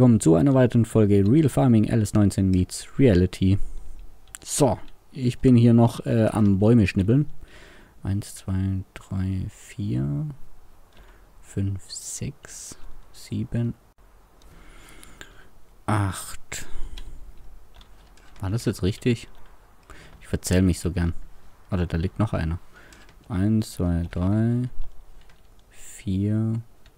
willkommen zu einer weiteren Folge Real Farming LS19 meets Reality. So, ich bin hier noch äh, am Bäume schnippeln. 1, 2, 3, 4, 5, 6, 7, 8. War das jetzt richtig? Ich verzähl mich so gern. Warte, da liegt noch einer. 1, 2, 3, 4,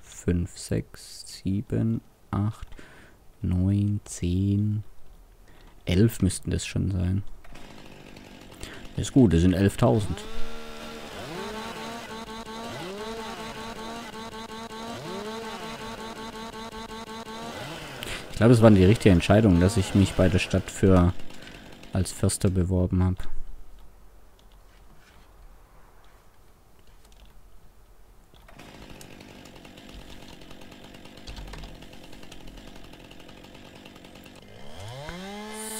5, 6, 7, 8, 9, 10, 11 müssten das schon sein. Ist gut, das sind 11.000. Ich glaube, es war die richtige Entscheidung, dass ich mich bei der Stadt für als Förster beworben habe.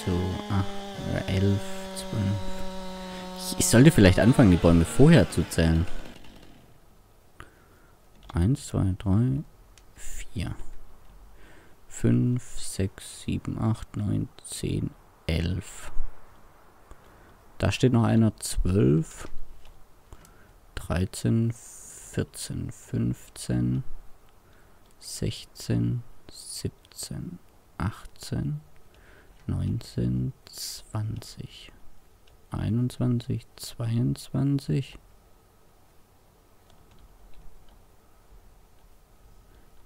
So, 8, 11, 12. Ich, sollte vielleicht anfangen, die Bäume vorher zu zählen. 1, 2, 3, 4. 5, 6, 7, 8, 9, 10, 11. Da steht noch einer 12, 13, 14, 15, 16, 17, 18, 19, 20, 21, 22,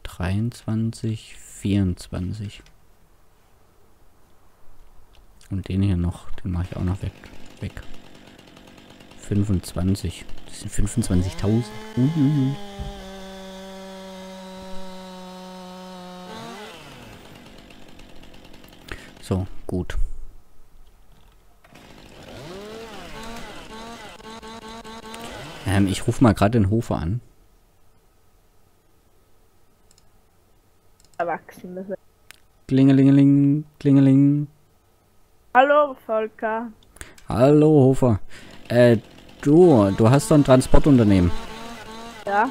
23, 24. Und den hier noch, den mache ich auch noch weg. weg. 25. Das sind 25.000. Uh. So, gut. Ähm, ich rufe mal gerade den Hofer an. Erwachsene. Klingelingeling, klingeling. Hallo Volker. Hallo Hofer. Äh, du, du hast doch ein Transportunternehmen. Ja,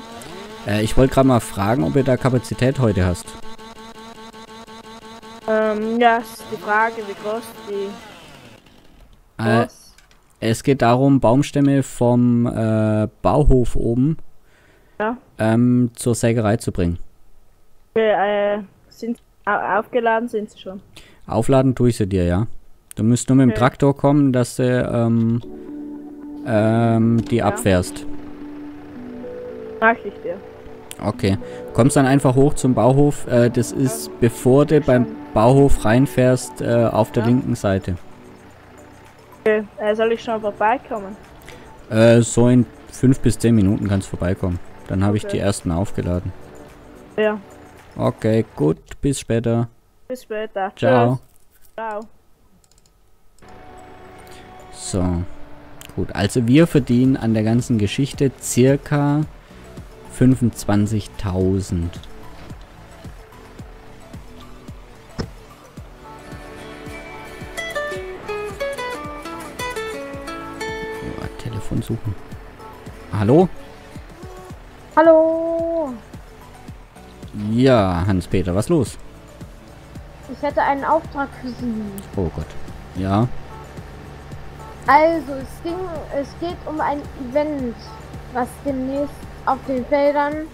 Äh, ich wollte gerade mal fragen, ob ihr da Kapazität heute hast. Ähm, ja, ist die Frage, wie groß die Äh, es geht darum, Baumstämme vom äh, Bauhof oben Ja. ähm, zur Sägerei zu bringen. Okay, äh, sind au- aufgeladen sind sie schon. Aufladen tue ich sie dir, ja. Du müsst nur mit dem Okay. Traktor kommen, dass du ähm, ähm, die abfährst. Mach ich dir. Okay. Kommst dann einfach hoch zum Bauhof. Äh, das ist, bevor du beim Bauhof reinfährst, äh, auf der Ja. linken Seite. Okay, äh, soll ich schon vorbeikommen? Äh, so in fünf bis zehn Minuten kannst du vorbeikommen. Dann habe ich Okay. die ersten aufgeladen. Ja, Okay, gut. Bis später. bis später. Ciao. Ciao. So. Gut, also wir verdienen an der ganzen Geschichte circa 25.000. Ja, Telefon suchen. Hallo? Hallo, Ja, Hans-Peter, was los? ich hätte einen Auftrag für Sie. Oh Gott. Ja, Also, es ging, es geht um ein Event, was demnächst auf den Feldern,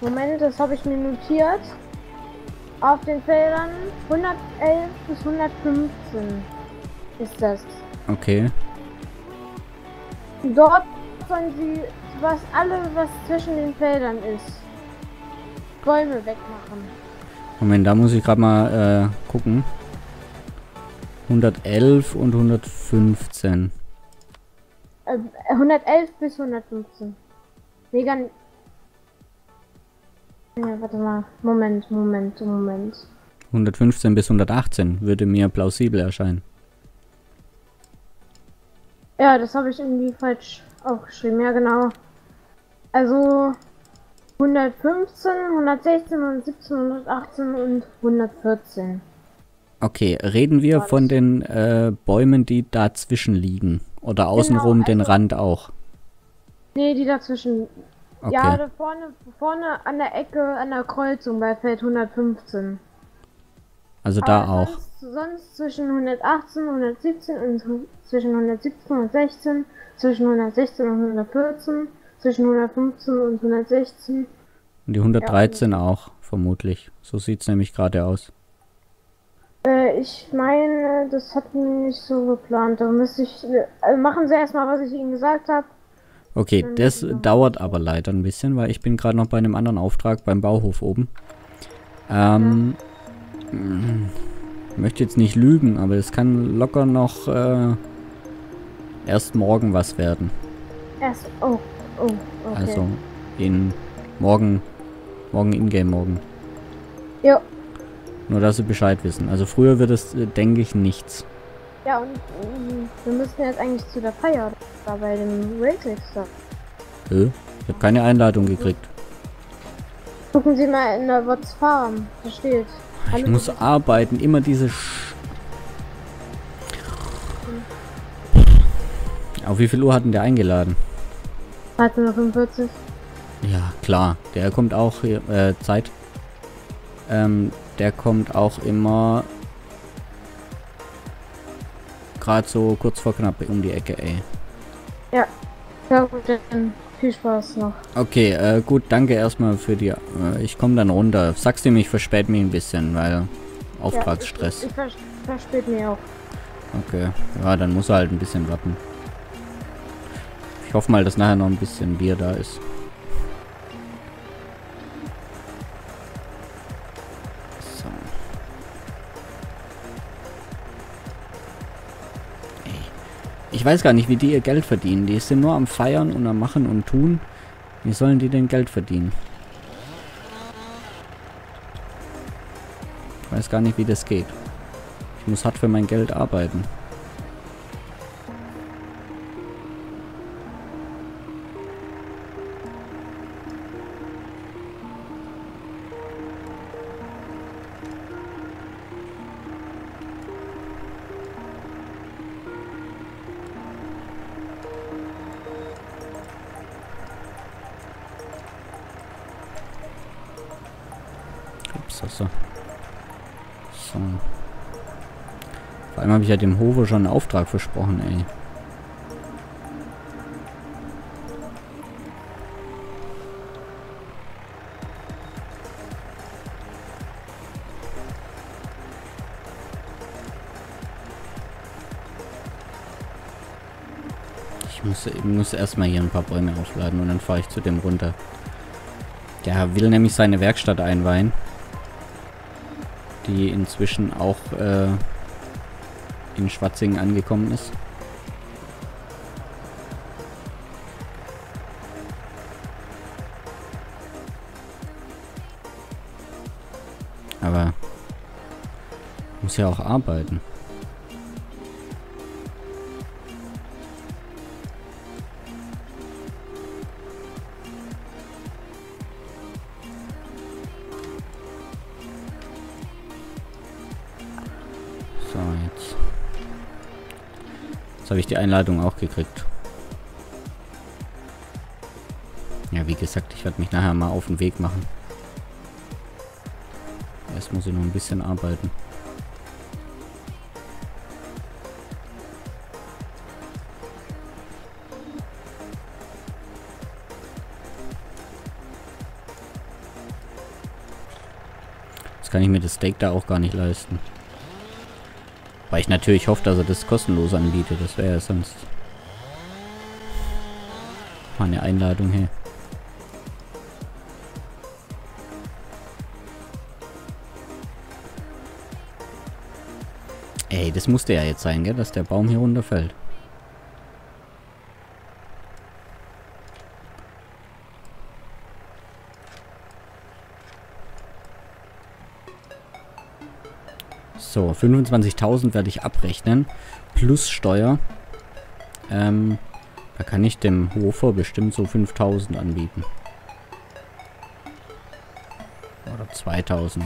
Moment, das habe ich mir notiert, auf den Feldern 111 bis 115 ist das. okay. Dort sollen Sie was alle, was zwischen den Feldern ist, Bäume wegmachen. Moment, da muss ich gerade mal äh, gucken. 111 und 115. Äh, 111 bis 115. Mega. Ja, warte mal. Moment, Moment, Moment. 115 bis 118 würde mir plausibel erscheinen. Ja, das habe ich irgendwie falsch aufgeschrieben. Ja, genau. Also 115, 116, 117, 118 und 114. Okay, reden wir von den äh, Bäumen, die dazwischen liegen? Oder außenrum den also- Rand auch? Nee, die dazwischen. Okay. Ja, da vorne, vorne an der Ecke, an der Kreuzung bei Feld 115. Also da Aber auch. Sonst, sonst zwischen 118, 117 und zwischen 117 und 116, zwischen 116 und 114, zwischen 115 und 116. Und die 113 auch, vermutlich. So sieht's nämlich gerade aus. Äh, ich meine, das hatten wir nicht so geplant. Da müsste ich. Äh, machen Sie erstmal, was ich Ihnen gesagt habe. Okay, das dauert aber leider ein bisschen, weil ich bin gerade noch bei einem anderen Auftrag beim Bauhof oben. Ähm, mm, möchte jetzt nicht lügen, aber es kann locker noch äh, erst morgen was werden. Erst. Oh, oh, okay. Also in morgen, morgen Ingame morgen. Ja, Nur, dass Sie Bescheid wissen. Also früher wird es, äh, denke ich, nichts. Ja, und ähm, wir müssen jetzt eigentlich zu der Feier da bei dem Railfixer. Hä? Ich habe keine Einladung gekriegt. Gucken Sie mal in der Watts Farm. Da steht. Ich Hallo, muss arbeiten, immer diese Sch Auf wie viel Uhr hatten der eingeladen? 13.45 Uhr. Ja, klar. Der kommt auch hier, äh, Zeit. Ähm, der kommt auch immer gerade so kurz vor knapp um die Ecke, ey. Ja gut, dann viel Spaß noch. Okay, äh, gut, danke erstmal für die. Äh, ich komme dann runter. Sagst du mir, ich verspäte mich ein bisschen, weil Auftragsstress. Ja, ich, ich vers verspät mir auch. Okay, ja, dann muss er halt ein bisschen warten. Ich hoffe mal, dass nachher noch ein bisschen Bier da ist. Ich weiß gar nicht, wie die ihr Geld verdienen. Die sind nur am Feiern und am Machen und Tun. Wie sollen die denn Geld verdienen? Ich weiß gar nicht, wie das geht. Ich muss hart für mein Geld arbeiten. Ups, so. So. Vor allem habe ich ja dem Hofe schon einen Auftrag versprochen, ey. Ich muss, ich muss erstmal hier ein paar Bäume aufladen und dann fahre ich zu dem runter. Der will nämlich seine Werkstatt einweihen die inzwischen auch äh, in Schwatzingen angekommen ist. Aber muss ja auch arbeiten. Jetzt habe ich die Einladung auch gekriegt. Ja, wie gesagt, ich werde mich nachher mal auf den Weg machen. Erst muss ich noch ein bisschen arbeiten. Jetzt kann ich mir das Steak da auch gar nicht leisten. Weil ich natürlich hoffe, dass er das kostenlos anbietet. Das wäre ja sonst mal eine Einladung her. Ey, das musste ja jetzt sein, gell? Dass der Baum hier runterfällt. So, 25.000 werde ich abrechnen. Plus Steuer. Ähm, da kann ich dem Hofer bestimmt so 5.000 anbieten. Oder 2.000.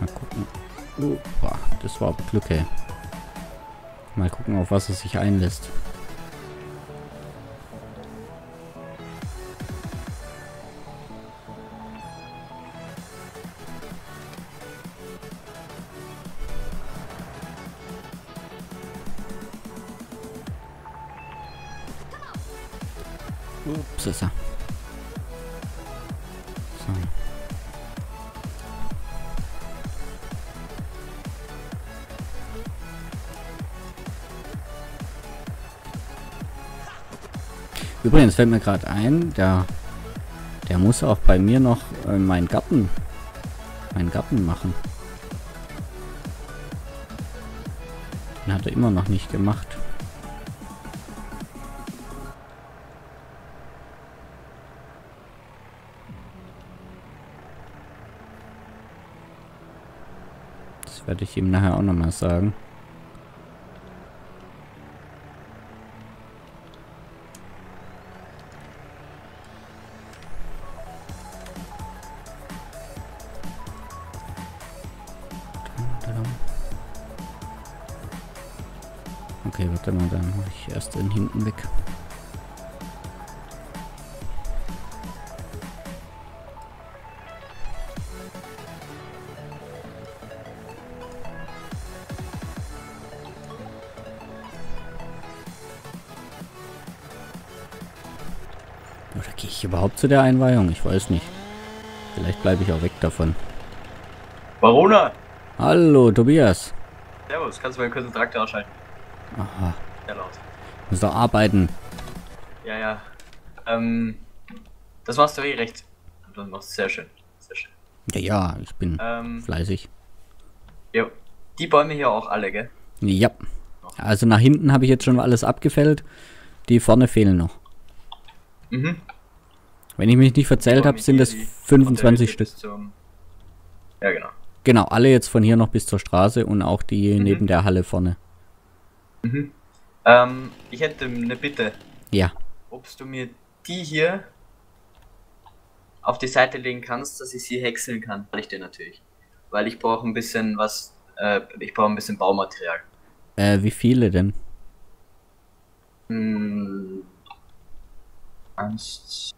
Mal gucken. Opa, das war aber Glück, ey. Mal gucken, auf was es sich einlässt. Übrigens fällt mir gerade ein, der, der muss auch bei mir noch äh, meinen Garten, meinen Garten machen. Den hat er immer noch nicht gemacht. Das werde ich ihm nachher auch nochmal sagen. Okay, warte mal, dann mache ich erst den hinten weg. Oder gehe ich überhaupt zu der Einweihung? Ich weiß nicht. Vielleicht bleibe ich auch weg davon. Barona! Hallo, Tobias. Servus, kannst du mal kurz den Traktor ausschalten? Aha, Ja, laut. muss doch arbeiten. Ja, ja. Ähm, das machst du eh recht. Das machst du sehr schön. Sehr schön. Ja, ja, ich bin Ähm, fleißig. ja. Die Bäume hier auch alle, gell? Ja. Also nach hinten habe ich jetzt schon alles abgefällt. Die vorne fehlen noch. Mhm. Wenn ich mich nicht verzählt habe, sind es 25 Stück. Zum ja, genau. Genau, alle jetzt von hier noch bis zur Straße und auch die Mhm. neben der Halle vorne. Mhm. Ähm, ich hätte eine Bitte. Ja. Ob du mir die hier auf die Seite legen kannst, dass ich sie häckseln kann. Weil ich dir natürlich. Weil ich brauche ein bisschen was, äh, ich brauche ein bisschen Baumaterial. Äh, wie viele denn? Hm. Eins,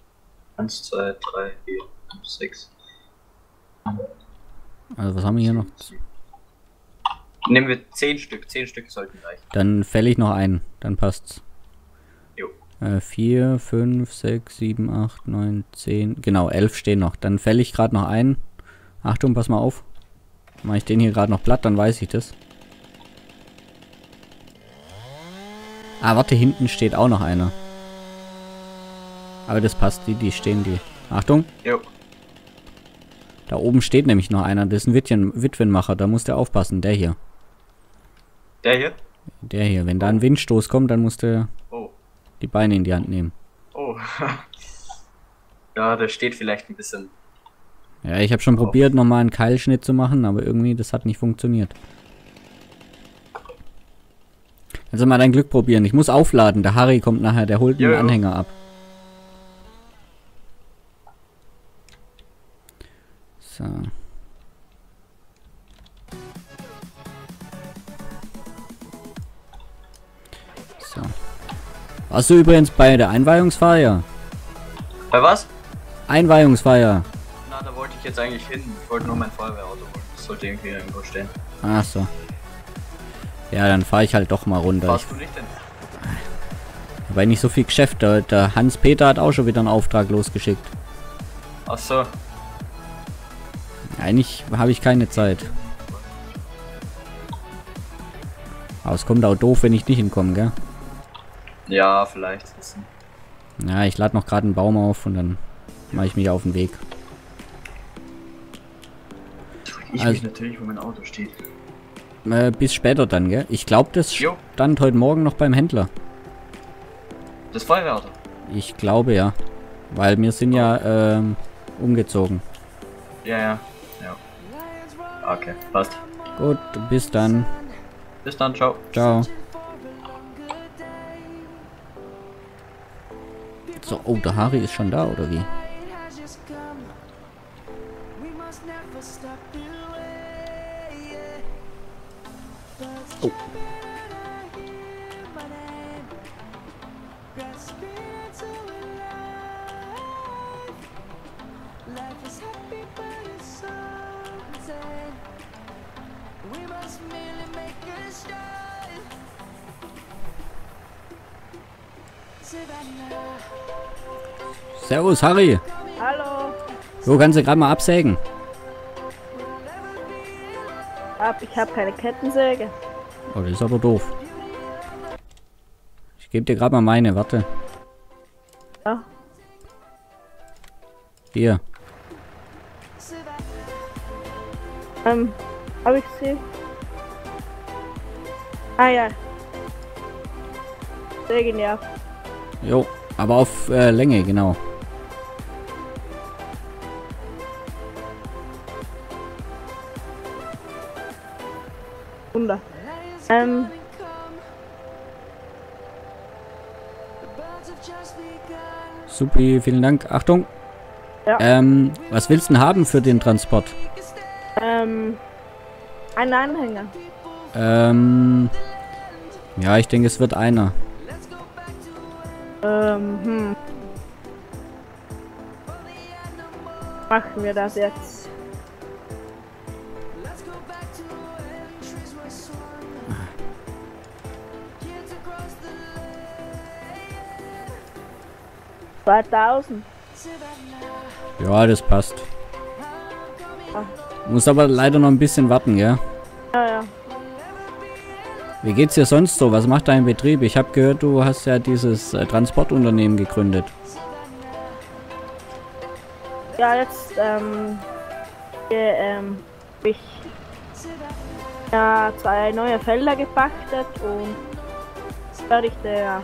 eins, zwei, drei, vier, fünf, sechs. Also was haben wir hier noch? Nehmen wir zehn Stück. Zehn Stück sollten reichen. Dann fälle ich noch einen. Dann passt's. Jo. Äh, 4, 5, 6, 7, 8, 9, 10. Genau, 11 stehen noch. Dann fälle ich gerade noch einen. Achtung, pass mal auf. Mache ich den hier gerade noch platt, dann weiß ich das. Ah, warte, hinten steht auch noch einer. Aber das passt, die, die stehen die. Achtung, Jo. da oben steht nämlich noch einer. Das ist ein Witwen, Witwenmacher, da muss der aufpassen. Der hier. Der hier? Der hier. Wenn da ein Windstoß kommt, dann muss der Oh. die Beine in die Hand nehmen. Oh. ja, der steht vielleicht ein bisschen. Ja, ich habe schon probiert, nochmal einen Keilschnitt zu machen, aber irgendwie, das hat nicht funktioniert. Also mal dein Glück probieren. Ich muss aufladen. Der Harry kommt nachher, der holt Jo. Anhänger ab. So. Warst du übrigens bei der Einweihungsfeier? Bei was? Einweihungsfeier. Na, da wollte ich jetzt eigentlich hin. Ich wollte nur mein Feuerwehrauto holen. Das sollte irgendwie irgendwo stehen. Ach so. Ja, dann fahre ich halt doch mal runter. Ich Fahrst du nicht denn? habe nicht so viel Geschäft. Der, der Hans-Peter hat auch schon wieder einen Auftrag losgeschickt. Ach so. Eigentlich habe ich keine Zeit. Aber es kommt auch doof, wenn ich nicht hinkomme, gell? Ja, vielleicht. Ja, ich lade noch gerade einen Baum auf und dann mache ich mich auf den Weg. Ich Also- natürlich, wo mein Auto steht. Äh, bis später dann, gell? Ich glaube, das Jo. stand heute Morgen noch beim Händler. Das Feuerwehrauto. Ich glaube ja. Weil wir sind ja ähm, umgezogen. Ja, ja. Ja. Okay, passt. Gut, bis dann. Bis dann, ciao. Ciao. So, oh, der Harry ist schon da, oder wie? Oh. Servus, Harry. Hallo. So, kannst du gerade mal absägen? Ab, ich habe keine Kettensäge. Oh, das ist aber doof. Ich gebe dir gerade mal meine, warte. Ja. Hier. Ähm, hab ich sie? Ah ja. Sägen ja. Jo, aber auf äh, Länge, genau. Wunder. Ähm, Supi, vielen Dank. Achtung. Ja. Ähm, was willst du denn haben für den Transport? ähm, ein Anhänger. Ähm, ja, ich denke, es wird einer. Ähm, hm. Machen wir das jetzt? Zweitausend. Ja, das passt. Muss aber leider noch ein bisschen warten, gell? Ja, ja. Wie geht's dir sonst so? Was macht dein Betrieb? Ich habe gehört, du hast ja dieses äh, Transportunternehmen gegründet. Ja, jetzt, ähm, hier, ähm, hab ich ja zwei neue Felder gepachtet und werde ich der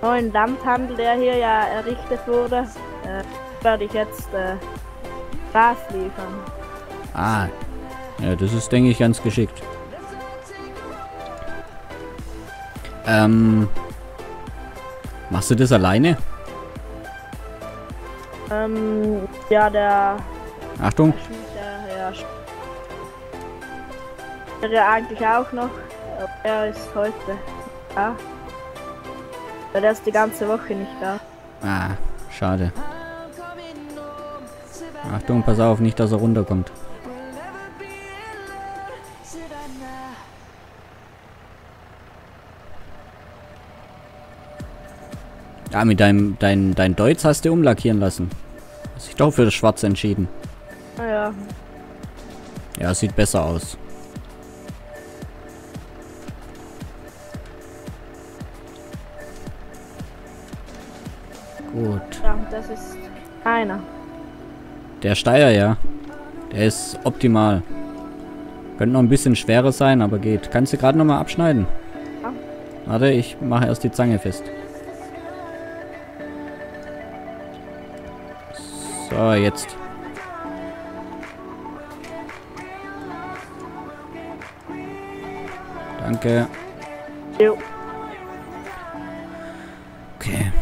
neuen Landhandel, der hier ja errichtet wurde, äh, werde ich jetzt äh, Gras liefern. Ah. Ja, das ist, denke ich, ganz geschickt. Ähm. Machst du das alleine? Ähm, ja, der Achtung. Schmied, der, ja, Sch- wäre eigentlich auch noch, aber er ist heute da. Weil er ist die ganze Woche nicht da. Ah, schade. Achtung, pass auf, nicht, dass er runterkommt. Ja, mit deinem dein, dein Deutz hast du umlackieren lassen. Hast dich doch für das Schwarz entschieden. Naja, Ja, sieht besser aus. Gut. ja, das ist einer. Der Steier, ja. Der ist optimal. Könnte noch ein bisschen schwerer sein, aber geht. Kannst du gerade noch mal abschneiden? Ja. Warte, ich mache erst die Zange fest. So, jetzt. Danke. Jo. Okay.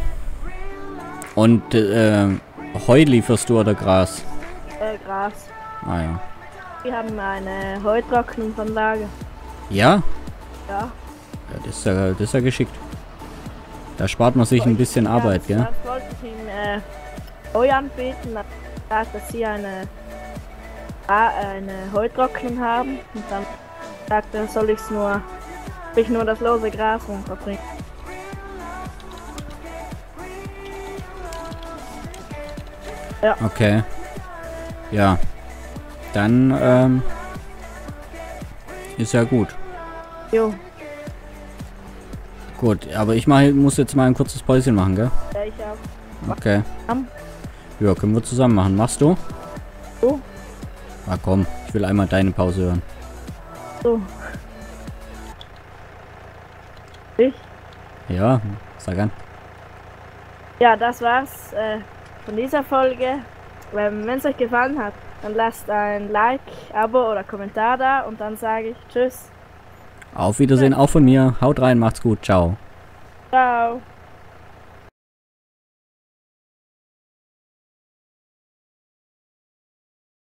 Und äh, Heu lieferst du oder Gras? Äh, Gras. Ah ja. Wir haben eine Heutrocknungsanlage. Ja? Ja. Ja, das ist ja, das ist ja geschickt. Da spart man sich ein bisschen Arbeit, ja, gell? Das wollte ich ihm äh, Heu anbieten. Er sagt, dass sie eine, eine Heutrocknung haben. Und dann sagt er, soll ich's nur, ich nur das lose Gras runterbringen. Okay. Ja. Dann, ähm, ist ja gut. Jo, Gut, aber ich mach, muss jetzt mal ein kurzes Päuschen machen, gell? ja, ich auch. Okay. Am. Ja, können wir zusammen machen. Machst du? So, Ah, komm. Ich will einmal deine Pause hören. so. Ich? Ja, sag an. Ja, das war's äh, von dieser Folge. Wenn es euch gefallen hat, dann lasst ein Like, Abo oder Kommentar da und dann sage ich Tschüss. Auf Wiedersehen auch von mir. Haut rein, macht's gut. Ciao. Ciao.